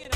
you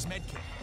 this med kit.